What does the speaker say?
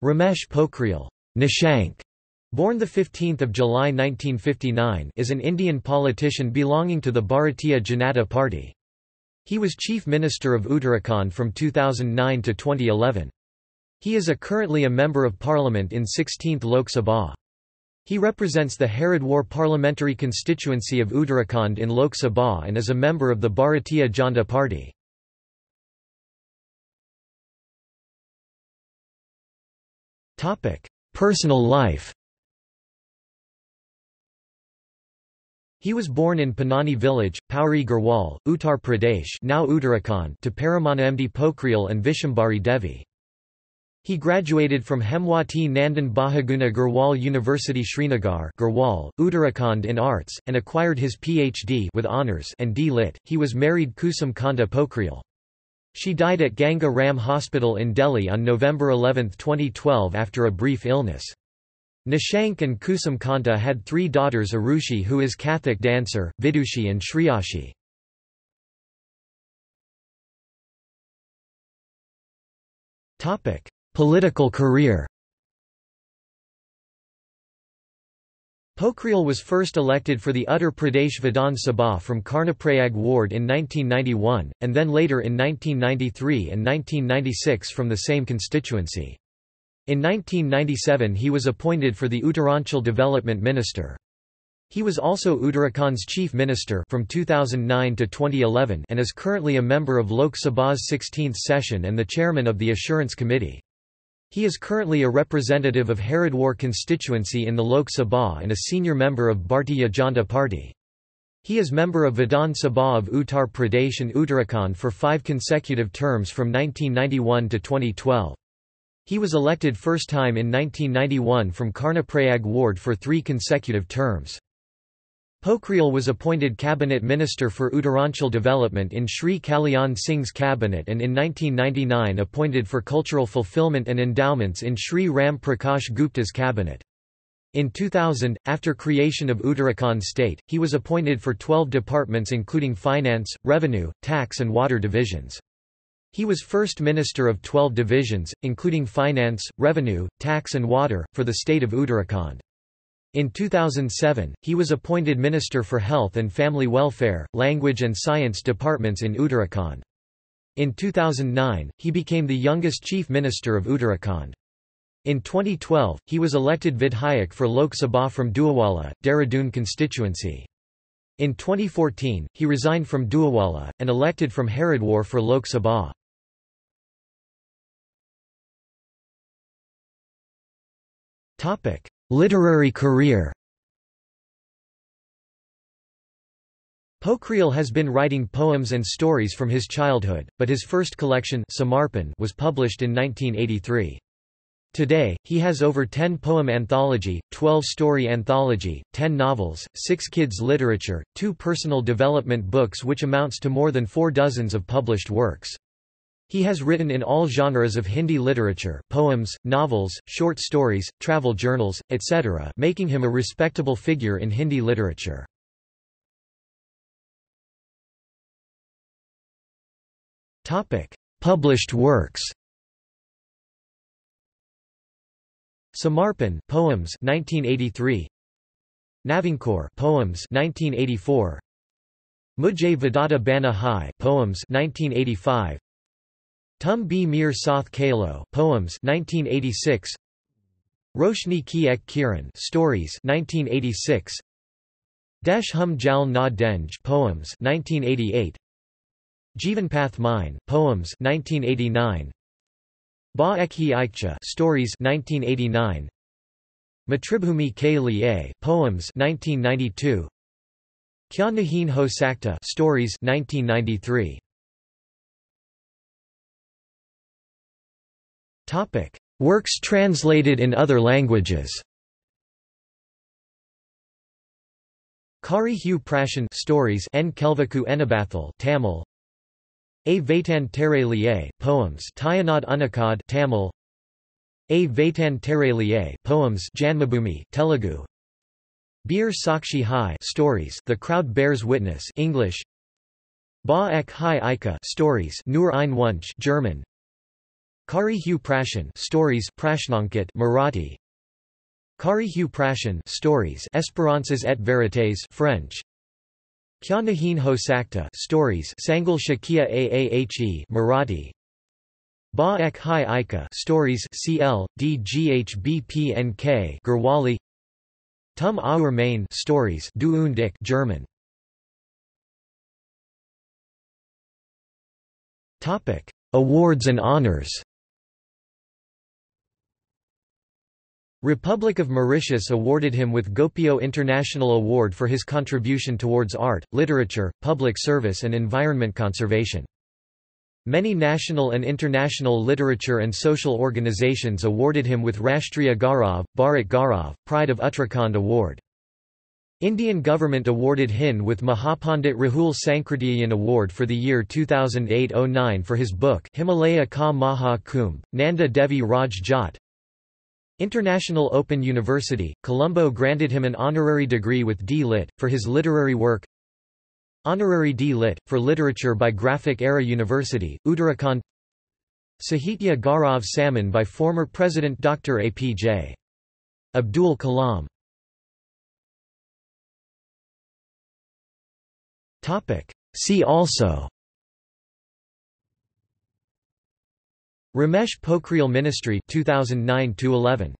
Ramesh Pokhriyal Nishank, born 15 July 1959 is an Indian politician belonging to the Bharatiya Janata Party. He was Chief Minister of Uttarakhand from 2009 to 2011. He is a currently a Member of Parliament in 16th Lok Sabha. He represents the Haridwar parliamentary constituency of Uttarakhand in Lok Sabha and is a member of the Bharatiya Janata Party. Personal life He was born in Panani village, Pauri Garhwal, Uttar Pradesh now Uttarakhand to Paramanamdi Pokhriyal and Vishambari Devi. He graduated from Hemwati Nandan Bahuguna Garhwal University Srinagar Garhwal, Uttarakhand in arts, and acquired his Ph.D. with honors and D.Lit. He was married Kusum Kanta Pokhriyal. She died at Ganga Ram Hospital in Delhi on November 11, 2012 after a brief illness. Nishank and Kusum Kanta had three daughters Arushi who is Kathak dancer, Vidushi and Shriyashi. Political career Pokhriyal was first elected for the Uttar Pradesh Vidhan Sabha from Karnaprayag ward in 1991, and then later in 1993 and 1996 from the same constituency. In 1997 he was appointed for the Uttaranchal Development Minister. He was also Uttarakhand's chief minister from 2009 to 2011 and is currently a member of Lok Sabha's 16th session and the chairman of the Assurance Committee. He is currently a representative of Haridwar constituency in the Lok Sabha and a senior member of Bharatiya Janata Party. He is member of Vidhan Sabha of Uttar Pradesh and Uttarakhand for five consecutive terms from 1991 to 2012. He was elected first time in 1991 from Karnaprayag ward for three consecutive terms. Pokhriyal was appointed cabinet minister for Uttaranchal development in Sri Kalyan Singh's cabinet and in 1999 appointed for cultural fulfillment and endowments in Sri Ram Prakash Gupta's cabinet. In 2000, after creation of Uttarakhand state, he was appointed for 12 departments including finance, revenue, tax and water divisions. He was first minister of 12 divisions, including finance, revenue, tax and water, for the state of Uttarakhand. In 2007, he was appointed Minister for Health and Family Welfare, Language and Science departments in Uttarakhand. In 2009, he became the youngest Chief Minister of Uttarakhand. In 2012, he was elected Vidhayak for Lok Sabha from Doiwala, Dehradun constituency. In 2014, he resigned from Doiwala, and elected from Haridwar for Lok Sabha. Literary career Pokhriyal has been writing poems and stories from his childhood, but his first collection Samarpan was published in 1983. Today, he has over 10 poem anthology, 12 story anthology, 10 novels, 6 kids literature, 2 personal development books which amounts to more than 4 dozens of published works. He has written in all genres of Hindi literature poems, novels, short stories, travel journals, etc. making him a respectable figure in Hindi literature. Topic: Published works Samarpan Poems 1983 Navinkor Poems 1984 Mujhe Vidata Bana Hai Poems 1985 Tum Bi Mir Sath Kalo Poems 1986 Roshni Ki Ek Kiran Stories 1986 Desh Hum Jal Na Denj Poems 1988 Jivanpath Mine Poems 1989 Ba Ek Hi Aikcha Stories 1989 Matribhumi Ke Liye Poems 1992 Kya Nahin Ho Sakta Stories 1993 Topic: Works translated in other languages. Kari Hu Prashan Stories N. Kelvaku Enabathal Tamil. A. Vaitan Tere Liye Poems Tayanad Unakad Tamil. A. Vaitan Tere Liye Poems Janmabhoomi Telugu. Beer Sakshi Hai Stories The Crowd Bears Witness English. Ba Ek Hai Ika Stories Nur ein Wunsch German Kari Hu Prashan stories Prashnankit Marathi. Kari Hu Prashan stories Espérances et Vérités French. Kya Nahin Ho Sakta stories Sangal Shakia Aahe Marathi. Ba Ek Hai Ika stories CL DGHBPNK Gurwali Tum Aur Main stories Duundik German. Topic. Awards and honors Republic of Mauritius awarded him with Gopio International Award for his contribution towards art, literature, public service and environment conservation. Many national and international literature and social organizations awarded him with Rashtriya Gaurav, Bharat Gaurav, Pride of Uttarakhand Award. Indian government awarded Hin with Mahapandit Rahul Sankrityayan Award for the year 2008-09 for his book Himalaya Ka Maha Kumbh, Nanda Devi Raj Jat, International Open University, Colombo granted him an honorary degree with D. Lit. for his literary work Honorary D. Lit. for literature by Graphic Era University, Uttarakhand Sahitya Gaurav Samman by former President Dr. A.P.J. Abdul Kalam See also Ramesh Pokhriyal Ministry 2009 11